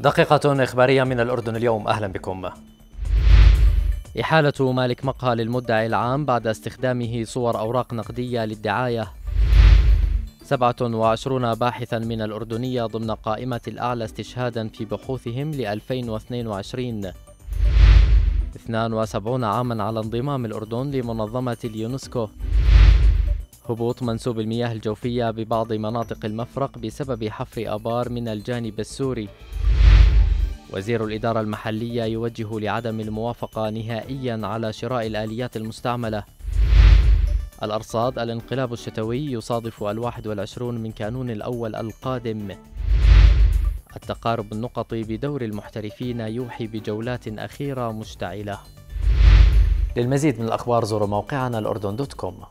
دقيقة إخبارية من الأردن اليوم. أهلا بكم. إحالة مالك مقهى للمدعي العام بعد استخدامه صور أوراق نقدية للدعاية. 27 باحثا من الأردنية ضمن قائمة الأعلى استشهادا في بحوثهم ل 2022 72 عاما على انضمام الأردن لمنظمة اليونسكو. هبوط منسوب المياه الجوفية ببعض مناطق المفرق بسبب حفر آبار من الجانب السوري. وزير الإدارة المحلية يوجه لعدم الموافقة نهائيا على شراء الآليات المستعملة. الأرصاد الانقلاب الشتوي يصادف الواحد والعشرون من كانون الأول القادم. التقارب النقطي بدور المحترفين يوحي بجولات أخيرة مشتعلة. للمزيد من الأخبار زوروا موقعنا الأردن دوت كوم.